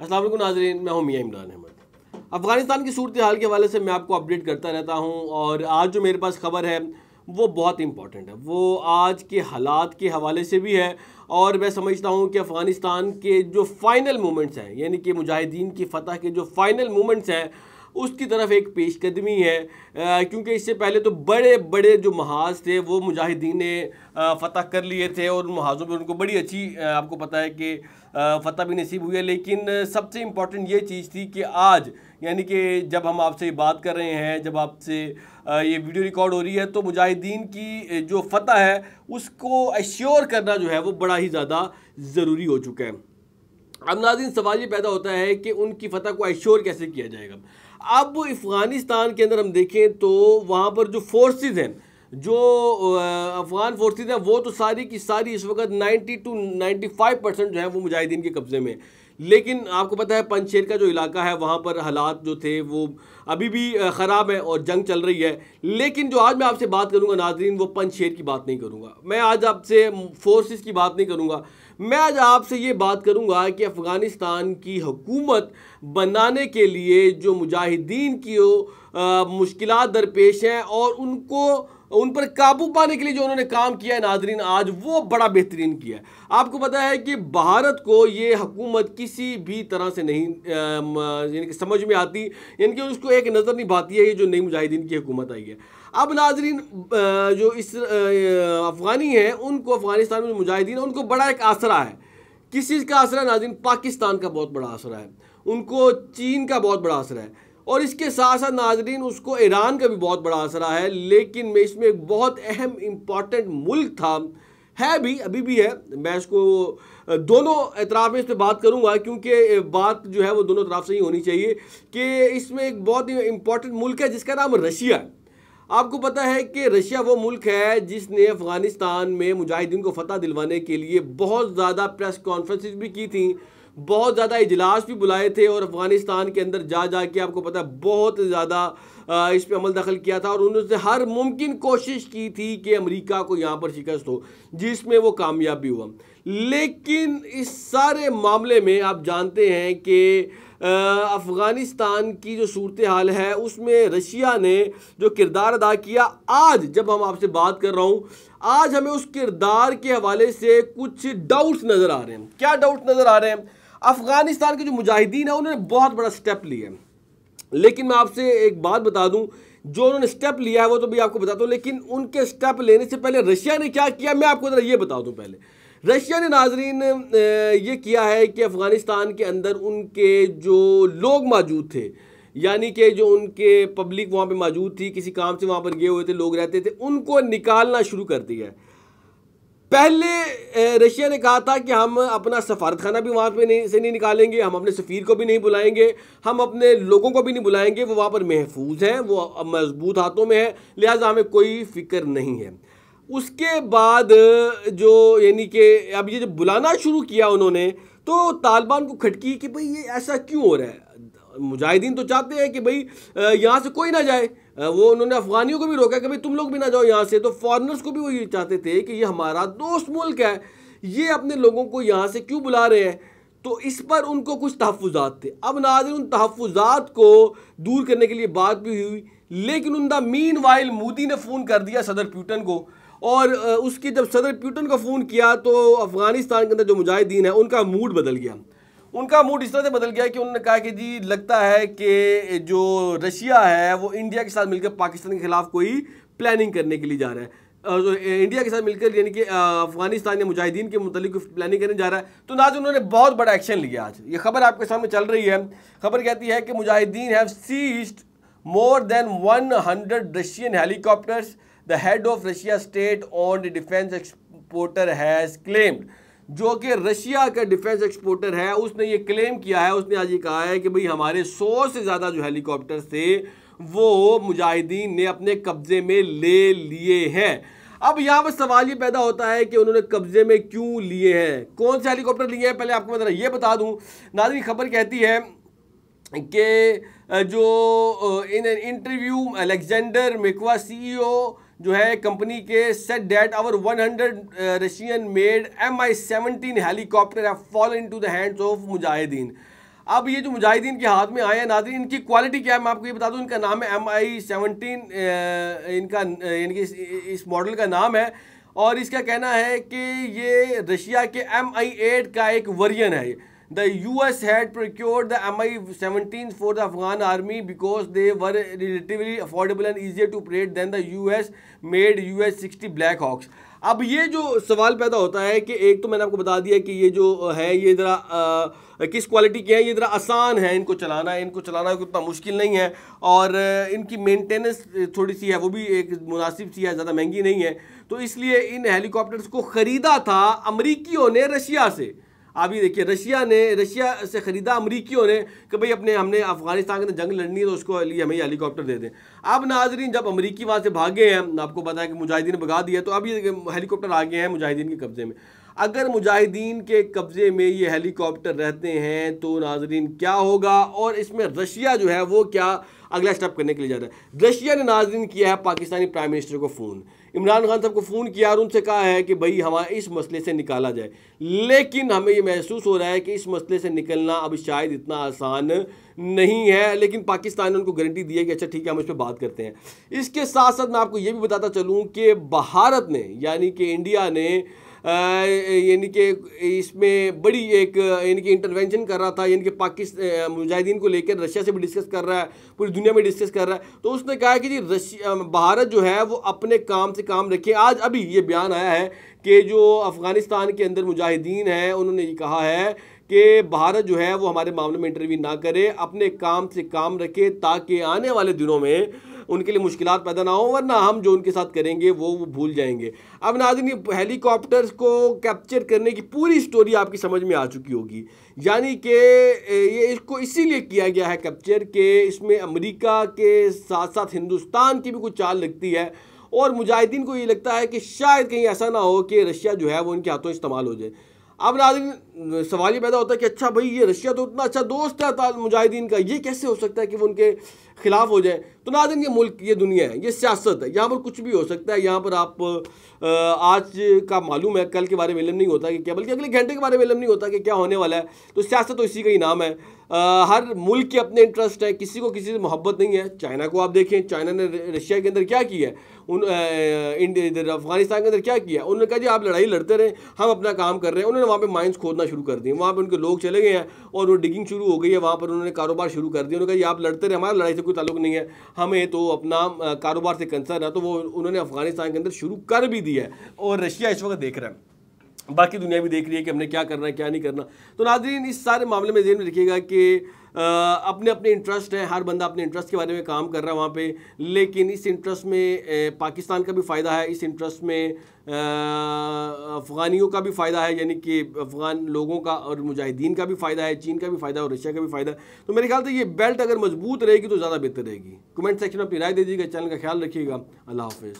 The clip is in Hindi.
वालेकुम नाजरीन, मैं हूँ मियाँ इमरान अहमद। अफ़गानिस्तान की सूरत हाल के हवाले से मैं आपको अपडेट करता रहता हूँ और आज जो मेरे पास खबर है, वो बहुत इंपॉर्टेंट है। वो आज के हालात के हवाले से भी है और मैं समझता हूँ कि अफ़गानिस्तान के जो फ़ाइनल मोमेंट्स हैं, यानी कि मुजाहिदीन की फ़तह के जो फ़ाइनल मोमेंट्स हैं उसकी तरफ़ एक पेशकदमी है क्योंकि इससे पहले तो बड़े बड़े जो महाज थे, वो मुजाहिदीन ने फ़तह कर लिए थे और उन महाजों पर उनको बड़ी अच्छी आपको पता है कि फ़तह भी नसीब हुई है। लेकिन सबसे इंपॉर्टेंट ये चीज़ थी कि आज, यानी कि जब हम आपसे बात कर रहे हैं, जब आपसे ये वीडियो रिकॉर्ड हो रही है तो मुजाहिदीन की जो फ़तह है, उसको एश्योर करना जो है, वो बड़ा ही ज़्यादा ज़रूरी हो चुका है। अब नाजिन सवाल ये पैदा होता है कि उनकी फ़तह को एश्योर कैसे किया जाएगा? अब अफ़गानिस्तान के अंदर हम देखें तो वहाँ पर जो फोर्सेस हैं, जो अफ़गान फोर्सेस हैं, वो तो सारी की सारी इस वक्त 90 टू 95 परसेंट जो है वो मुजाहिदीन के कब्ज़े में लेकिन आपको पता है पंचशेर का जो इलाका है, वहाँ पर हालात जो थे, वो अभी भी ख़राब है और जंग चल रही है। लेकिन जो आज मैं आपसे बात करूँगा, नाजरीन, वो पंचशेर की बात नहीं करूँगा। मैं आज आपसे फोर्सेस की बात नहीं करूँगा। मैं आज आपसे ये बात करूँगा कि अफ़गानिस्तान की हुकूमत बनाने के लिए जो मुजाहिदीन की मुश्किल दरपेश हैं और उनको उन पर काबू पाने के लिए जो उन्होंने काम किया है नाजरीन, आज वो बड़ा बेहतरीन किया है। आपको पता है कि भारत को ये हुकूमत किसी भी तरह से नहीं यानी कि समझ में आती, यानी कि उसको एक नज़र नहीं भाती है, ये जो नई मुजाहिदीन की हुकूमत आई है। अब नाजरीन जो इस अफ़गानी हैं, उनको अफ़गानिस्तान में मुजाहिदीन उनको बड़ा एक आसरा है। किस चीज़ का आसरा नाजरीन? पाकिस्तान का बहुत बड़ा आसरा है। उनको चीन का बहुत बड़ा आसरा है। और इसके साथ साथ नाजरीन, उसको ईरान का भी बहुत बड़ा असरा है, लेकिन मैं इसमें एक बहुत अहम इंपॉर्टेंट मुल्क था, है भी, अभी भी है। मैं इसको दोनों एतराफ़ में इस पर बात करूँगा, क्योंकि बात जो है वो दोनों तरफ़ से ही होनी चाहिए कि इसमें एक बहुत ही इंपॉर्टेंट मुल्क है, जिसका नाम रशिया है। आपको पता है कि रशिया वो मुल्क है, जिसने अफ़गानिस्तान में मुजाहिदीन को फतह दिलवाने के लिए बहुत ज़्यादा प्रेस कॉन्फ्रेंसिस भी की थी बहुत ज़्यादा इजलास भी बुलाए थे और अफ़गानिस्तान के अंदर जा जा के आपको पता है बहुत ज़्यादा इस पर अमल दखल किया था और उन्होंने हर मुमकिन कोशिश की थी कि अमेरिका को यहाँ पर शिकस्त हो, जिसमें वो कामयाब भी हुआ। लेकिन इस सारे मामले में आप जानते हैं कि अफ़गानिस्तान की जो सूरत हाल है, उसमें रशिया ने जो किरदार अदा किया, आज जब हम आपसे बात कर रहा हूँ, आज हमें उस किरदार के हवाले से कुछ डाउट्स नज़र आ रहे हैं। क्या डाउट्स नज़र आ रहे हैं? अफ़गानिस्तान के जो मुजाहिदीन है, उन्होंने बहुत बड़ा स्टेप लिया है। लेकिन मैं आपसे एक बात बता दूँ, जो उन्होंने स्टेप लिया है, वो तो भी आपको बताता हूँ लेकिन उनके स्टेप लेने से पहले रशिया ने क्या किया? मैं आपको ज़रा ये बता दूँ पहले। रशिया ने नाजरीन ये किया है कि अफ़गानिस्तान के अंदर उनके जो लोग मौजूद थे, यानी कि जो उनके पब्लिक वहाँ पे मौजूद थी, किसी काम से वहाँ पर गए हुए थे, लोग रहते थे, उनको निकालना शुरू कर दिया है। पहले रशिया ने कहा था कि हम अपना सफारत खाना भी वहाँ पे नहीं, से नहीं निकालेंगे, हम अपने सफ़ीर को भी नहीं बुलाएँगे, हम अपने लोगों को भी नहीं बुलाएँगे, वो वहाँ पर महफूज हैं, वो मज़बूत हाथों में है, लिहाजा हमें कोई फ़िक्र नहीं है। उसके बाद, जो यानी कि अब ये जब बुलाना शुरू किया उन्होंने तो तालिबान को खटकी कि भाई ये ऐसा क्यों हो रहा है? मुजाहिदीन तो चाहते हैं कि भाई यहाँ से कोई ना जाए। वो उन्होंने अफगानियों को भी रोका कि भाई तुम लोग भी ना जाओ यहाँ से। तो फॉरनर्स को भी वो ये चाहते थे कि ये हमारा दोस्त मुल्क है। ये अपने लोगों को यहाँ से क्यों बुला रहे हैं? तो इस पर उनको कुछ तहफ़ात थे। अब नाजिर, उन तहफ़ात को दूर करने के लिए बात भी हुई। लेकिन उन द मीन वाइल मोदी ने फ़ोन कर दिया सदर प्यूटन को। और उसकी जब सदर प्यूटन को फ़ोन किया तो अफ़गानिस्तान के अंदर जो मुजाहिदीन है, उनका मूड बदल गया। उनका मूड इस तरह से बदल गया कि उन्होंने कहा कि जी, लगता है कि जो रशिया है, वो इंडिया के साथ मिलकर पाकिस्तान के खिलाफ कोई प्लानिंग करने के लिए जा रहा है। इंडिया के साथ मिलकर, यानी कि अफ़गानिस्तान या मुजाहिदीन के मुतलिक प्लानिंग करने जा रहा है तो नाज उन्होंने बहुत बड़ा एक्शन लिया आज। ये खबर आपके सामने चल रही है। खबर कहती है कि Mujahideen have seized more than one hundred Russian helicopters the head of Russia state on defence exporter has claimed जो कि रशिया का डिफेंस एक्सपोर्टर है, उसने ये क्लेम किया है, उसने आज ये कहा है कि भाई हमारे सौ से ज़्यादा जो हेलीकॉप्टर थे, वो मुजाहिदीन ने अपने कब्ज़े में ले लिए हैं। अब यहाँ पर सवाल ये पैदा होता है कि उन्होंने कब्ज़े में क्यों लिए हैं? कौन से हेलीकॉप्टर लिए हैं? पहले आपको मैं ये बता दूँ। नाजरी खबर कहती है कि जो in interview, Alexander Mikheev CEO जो है कंपनी के said that over 100 Russian made M I seventeen helicopter have fall into the hands of Mujahideen अब ये जो मुजाहिदीन के हाथ में आए हैं, नाजरीन, इनकी क्वालिटी क्या है? मैं आपको ये बता दूँ, इनका नाम है एम आई सेवनटीन इनका यानी कि इस मॉडल का नाम है। और इसका कहना है कि ये रशिया के एम आई एट का एक वर्जन है। The US had procured the Mi-17 for the Afghan army because they were relatively affordable and easier to operate than the US made US-60 Black Hawks. अब ये जो सवाल पैदा होता है कि एक तो मैंने आपको बता दिया कि ये जो है, ये ज़रा किस क्वालिटी के हैं, ये ज़रा आसान है इनको चलाना इनको चलाना उतना मुश्किल नहीं है और इनकी मेंटेनेंस थोड़ी सी है, वो भी एक मुनासिब सी है, ज़्यादा महँगी नहीं है तो इसलिए इन हेलीकॉप्टर्स को ख़रीदा था अमरीकियों ने रशिया से ये देखिए, रशिया ने, रशिया से ख़रीदा अमरीकियों ने कि भाई अपने, हमने अफ़गानिस्तान के अंदर जंग लड़नी है तो उसको लिए हमें हेलीकॉप्टर दे दें। अब नाजरीन, जब अमरीकी वहाँ से भागे हैं, आपको पता है कि मुजाहिदीन भगा दिया तो अब ये हेलीकॉप्टर आ गए हैं मुजाहिदीन के कब्ज़े में। अगर मुजाहिदीन के कब्ज़े में ये हेलीकॉप्टर रहते हैं तो नाजरीन, क्या होगा? और इसमें रशिया जो है, वो क्या अगला स्टेप करने के लिए जा रहा है? रशिया ने नाजरीन किया है पाकिस्तानी प्राइम मिनिस्टर को फ़ोन इमरान खान साहब को फ़ोन किया और उनसे कहा है कि भाई हमारे इस मसले से निकाला जाए। लेकिन हमें ये महसूस हो रहा है कि इस मसले से निकलना अब शायद इतना आसान नहीं है, लेकिन पाकिस्तान ने उनको गारंटी दी है कि अच्छा ठीक है, हम इस पर बात करते हैं। इसके साथ साथ मैं आपको ये भी बताता चलूँ कि भारत ने, यानी कि इंडिया ने यानी कि इसमें बड़ी एक, यानी कि इंटरवेंशन कर रहा था, यानी कि पाकिस्तान मुजाहिदीन को लेकर रशिया से भी डिस्कस कर रहा है, पूरी दुनिया में डिस्कस कर रहा है। तो उसने कहा है कि जी रशिया भारत जो है, वो अपने काम से काम रखे आज अभी ये बयान आया है कि जो अफ़गानिस्तान के अंदर मुजाहिदीन हैं, उन्होंने ये कहा है कि भारत जो है वो हमारे मामले में इंटरव्यू ना करे, अपने काम से काम रखे ताकि आने वाले दिनों में उनके लिए मुश्किल पैदा ना हो, वरना हम जो उनके साथ करेंगे वो वो भूल जाएँगे। अब नाजिन हेलीकॉप्टर्स को कैप्चर करने की पूरी स्टोरी आपकी समझ में आ चुकी होगी। यानी कि ये इसको इसीलिए किया गया है कैप्चर के इसमें अमेरिका के साथ साथ हिंदुस्तान की भी कुछ चाल लगती है। और मुजाहिदीन को ये लगता है कि शायद कहीं ऐसा ना हो कि रशिया जो है वो उनके हाथों इस्तेमाल हो जाए। अब नाजिन सवाल ये पैदा होता है कि अच्छा भाई, ये रशिया तो उतना अच्छा दोस्त है मुजाहिदीन का, ये कैसे हो सकता है कि वो उनके खिलाफ हो जाए? तो नाजिन ये मुल्क, ये दुनिया है, ये सियासत है, यहाँ पर कुछ भी हो सकता है। यहाँ पर आप आज का मालूम है, कल के बारे में इलम नहीं होता कि क्या, बल्कि अगले घंटे के बारे में इलम नहीं होता कि क्या होने वाला है। तो सियासत तो इसी का ही नाम है। हर मुल्क के अपने इंटरेस्ट है, किसी को किसी से मोहब्बत नहीं है। चाइना को आप देखें, चाइना ने रशिया के अंदर क्या किया है? उन इधर अफ़गानिस्तान के अंदर क्या किया उन्होंने कहा जी, आप लड़ाई लड़ते रहे, हम अपना काम कर रहे हैं। उन्होंने वहाँ पे माइंस खोदना शुरू कर दिए। वहाँ पे उनके लोग चले गए हैं और वो डिगिंग शुरू हो गई है। वहाँ पर उन्होंने कारोबार शुरू कर दिया। उन्होंने कहा जी, आप लड़ते रहे, हमारा लड़ाई से कोई ताल्लुक नहीं है। हमें तो अपना कारोबार से कंसर्न है। तो वो उन्होंने अफ़गानिस्तान के अंदर शुरू कर भी दिया है। और रशिया इस वक्त देख रहा है। बाकी दुनिया भी देख रही है कि हमने क्या करना है क्या नहीं करना। तो नाजरीन इस सारे मामले में जेन में रखिएगा कि आ, अपने अपने इंटरेस्ट हैं हर बंदा अपने इंटरेस्ट के बारे में काम कर रहा है वहाँ पे। लेकिन इस इंटरेस्ट में पाकिस्तान का भी फ़ायदा है इस इंटरेस्ट में अफ़गानियों का भी फ़ायदा है यानी कि अफ़गान लोगों का और मुजाहिदीन का भी फ़ायदा है चीन का भी फ़ायदा है और रशिया का भी फ़ायदा है। तो मेरे ख्याल से ये बेल्ट अगर मज़बूत रहेगी तो ज़्यादा बेहतर रहेगी। कमेंट सेक्शन में अपनी राय दीजिएगा चैनल का ख्याल रखिएगा। अल्लाह हाफिज़।